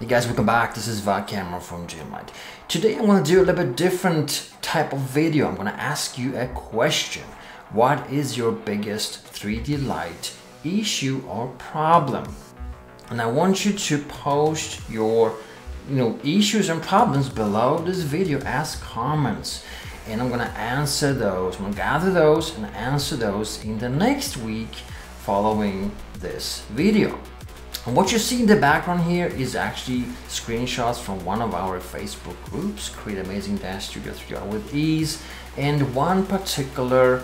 Hey guys, welcome back. This is Vlad Camera from Dreamlight. Today I'm going to do a little bit different type of video. I'm going to ask you a question. What is your biggest 3D light issue or problem? And I want you to post your you know, issues and problems below this video as comments. And I'm going to answer those. I'm going to gather those and answer those in the next week following this video. And what you see in the background here is actually screenshots from one of our Facebook groups, Create Amazing DAZ Studio 3R with Ease, and one particular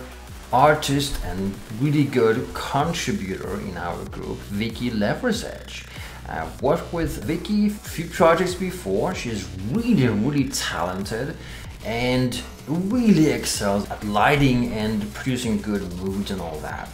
artist and really good contributor in our group, Vicky Leversage. I've uh, worked with Vicky a few projects before. She's really, really talented and really excels at lighting and producing good moods and all that.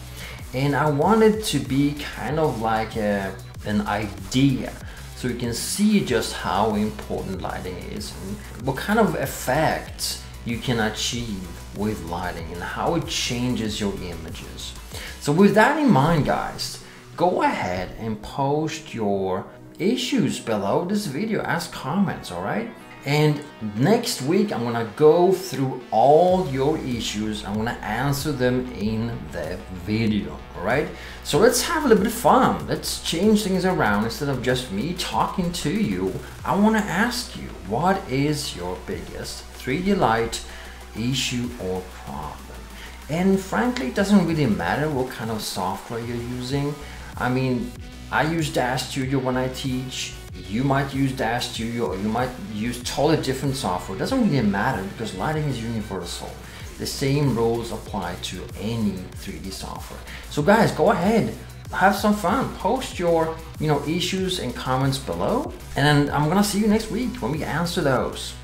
And I wanted to be kind of like a an idea so you can see just how important lighting is and what kind of effects you can achieve with lighting and how it changes your images. So with that in mind guys, go ahead and post your issues below this video as comments, alright? And next week, I'm gonna go through all your issues. I'm gonna answer them in the video, all right? So let's have a little bit of fun. Let's change things around instead of just me talking to you. I wanna ask you, what is your biggest 3D light issue or problem? And frankly, it doesn't really matter what kind of software you're using. I mean, I use DAZ Studio when I teach you might use DAZ Studio or you might use totally different software. It doesn't really matter because lighting is universal. The same rules apply to any 3D software. So guys, go ahead, have some fun. Post your you know issues and comments below. And I'm gonna see you next week when we answer those.